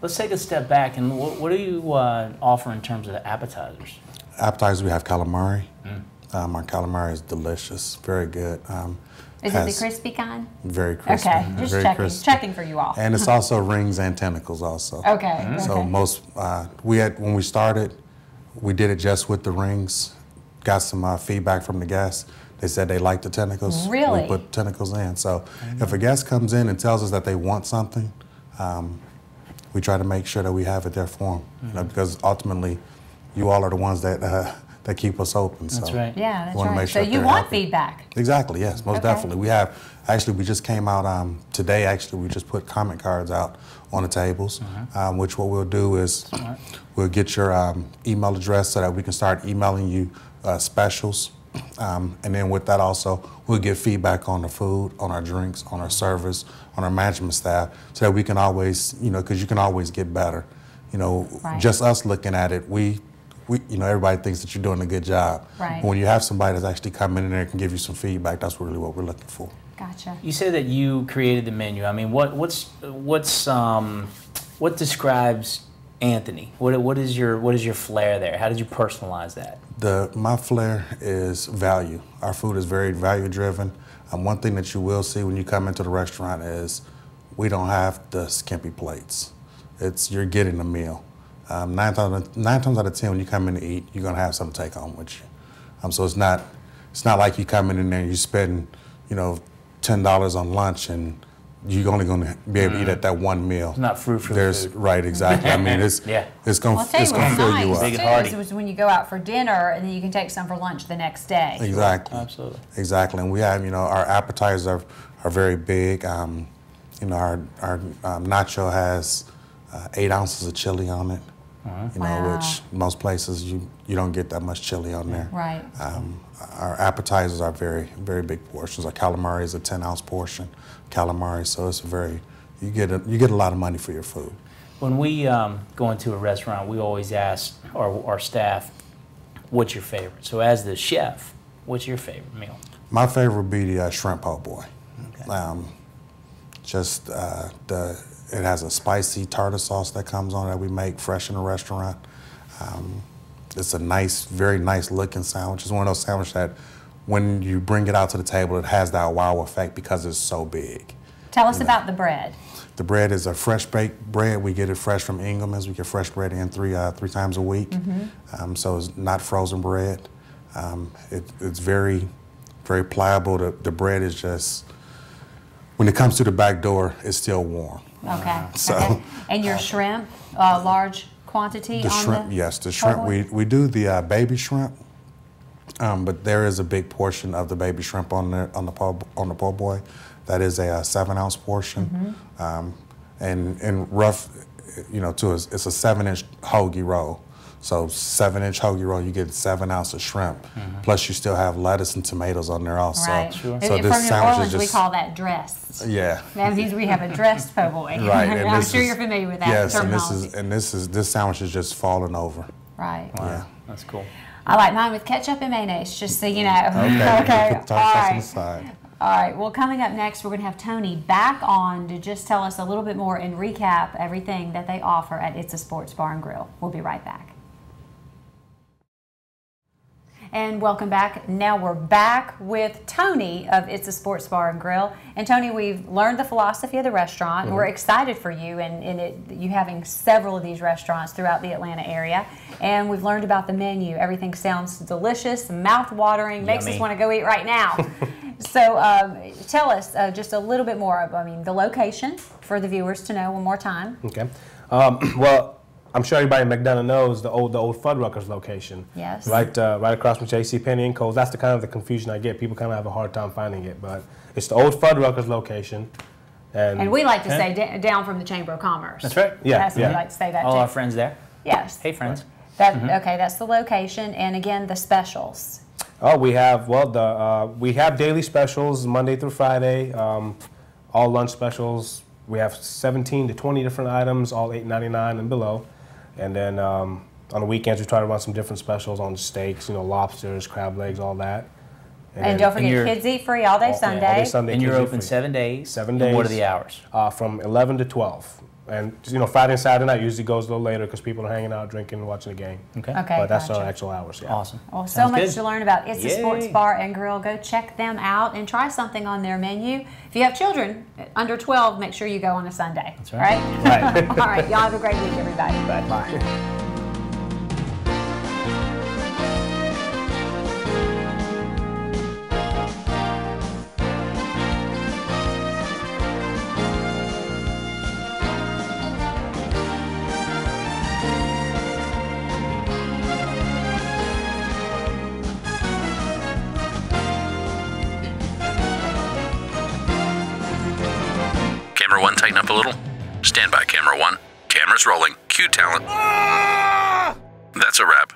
Let's take a step back and what, what do you uh, offer in terms of the appetizers? Appetizers, we have calamari. Mm. Um, our calamari is delicious, very good. Um, is it the crispy kind? Very crispy. Okay, just very checking, crispy. checking for you all. And it's also rings and tentacles also. Okay. Mm-hmm. So okay. most uh, we had when we started, we did it just with the rings. Got some uh, feedback from the guests. They said they liked the tentacles. Really? We put tentacles in. So mm-hmm. if a guest comes in and tells us that they want something, um, we try to make sure that we have it there for them. Mm-hmm. You know, because ultimately, you all are the ones that. Uh, that keep us open. That's so right. Yeah, that's right. Sure so you want happy. feedback. Exactly. Yes, most okay. definitely. We have actually we just came out um, today. Actually, we just put comment cards out on the tables, mm-hmm. um, which what we'll do is we'll get your um, email address so that we can start emailing you uh, specials. Um, and then with that also, we'll get feedback on the food, on our drinks, on our service, on our management staff, so that we can always, you know, because you can always get better. You know, right. just us looking at it, we we, you know, everybody thinks that you're doing a good job. Right. But when you have somebody that's actually coming in there and can give you some feedback, that's really what we're looking for. Gotcha. You say that you created the menu. I mean, what what's what's um, what describes Anthony? What what is your what is your flair there? How did you personalize that? The my flair is value. Our food is very value driven. And one thing that you will see when you come into the restaurant is we don't have the skimpy plates. It's you're getting a meal. Um, nine, times, nine times out of ten, when you come in to eat, you're gonna have something to take home with you. Um, so it's not it's not like you coming in there and you spend, you know, ten dollars on lunch and you're only going to be able to eat mm. at that one meal. It's not fruit for There's food. right, exactly. I mean, it's yeah. it's going well, it's going to fill nice you up. Big and hearty. was when you go out for dinner and then you can take some for lunch the next day. Exactly. Absolutely. Exactly, and we have you know our appetizers are are very big. Um, you know our our um, nacho has uh, eight ounces of chili on it. You know, wow. which most places you you don't get that much chili on there. Right. Um, our appetizers are very very big portions. Our calamari is a 10 ounce portion, calamari, so it's very you get a, you get a lot of money for your food. When we um, go into a restaurant, we always ask our, our staff, "What's your favorite?" So, as the chef, what's your favorite meal? My favorite would be the uh, shrimp po' boy. Okay. Um, just uh, the it has a spicy tartar sauce that comes on that we make fresh in the restaurant. Um, it's a nice, very nice looking sandwich. It's one of those sandwiches that when you bring it out to the table, it has that wow effect because it's so big. Tell us about the bread. The bread is a fresh baked bread. We get it fresh from Engelman's. We get fresh bread in three uh, three times a week. Mm-hmm. Um, so it's not frozen bread. Um, it, it's very, very pliable. The, the bread is just, when it comes to the back door, it's still warm. Okay. So. Okay. And your shrimp, uh, large quantity the shrimp, the yes, the shrimp. We we do the uh, baby shrimp, um, but there is a big portion of the baby shrimp on the on the po, on the po' boy. That is a, a uh, seven ounce portion, mm-hmm. um, and and rough, you know, to a, it's a seven inch hoagie roll. So seven inch hoagie roll, you get seven ounces of shrimp. Mm-hmm. Plus you still have lettuce and tomatoes on there also. Right. Sure. So this From New Orleans, just, we call that dressed. Yeah. That means we have a dressed po' boy. right. And I'm sure is, you're familiar with that yes, and this is and this is this sandwich is just falling over. Right. Wow. Yeah. That's cool. I like mine with ketchup and mayonnaise, just so you know. Okay. okay. All right. All right. Well, coming up next, we're going to have Tony back on to just tell us a little bit more and recap everything that they offer at ITZA Sports Bar and Grill. We'll be right back. And welcome back. Now we're back with Tony of ITZA Sports Bar and Grill. And Tony, we've learned the philosophy of the restaurant. Mm-hmm. We're excited for you and, and it, you having several of these restaurants throughout the Atlanta area. And we've learned about the menu. Everything sounds delicious, mouth-watering, makes us want to go eat right now. so um, tell us uh, just a little bit more. Of, I mean, the location for the viewers to know one more time. Okay. Um, well, I'm sure everybody in McDonough knows the old the old Fuddruckers location. Yes. Right uh, right across from J.C. Penney and Kohl's. That's the kind of the confusion I get. People kind of have a hard time finding it, but it's the old Fuddruckers location. And, and we like to say d- down from the Chamber of Commerce. That's right. Yeah. That's yeah. we like to say that. All too. our friends there. Yes. Hey, friends. That mm-hmm. okay? That's the location, and again the specials. Oh, we have well the uh, we have daily specials Monday through Friday. Um, all lunch specials. We have 17 to 20 different items, all 8.99 and below. And then um, on the weekends, we try to run some different specials on steaks, you know, lobsters, crab legs, all that. And, and don't forget, kids eat free all day all, Sunday. Yeah, all day Sunday. And you're open seven days. Seven days. And what are the hours? Uh, from 11 to 12. And you know, Friday and Saturday night usually goes a little later because people are hanging out, drinking, watching the game. Okay. Okay. But that's gotcha. our actual hours. Yeah. Awesome. Well, so much good. to learn about ITZA Sports Bar and Grill. Go check them out and try something on their menu. If you have children uh, under 12, make sure you go on a Sunday. That's right. Right? All right. Y'all have a great week, everybody. Bye. Bye. Camera one, tighten up a little. Stand by, camera one. Camera's rolling. Cue talent. That's a wrap.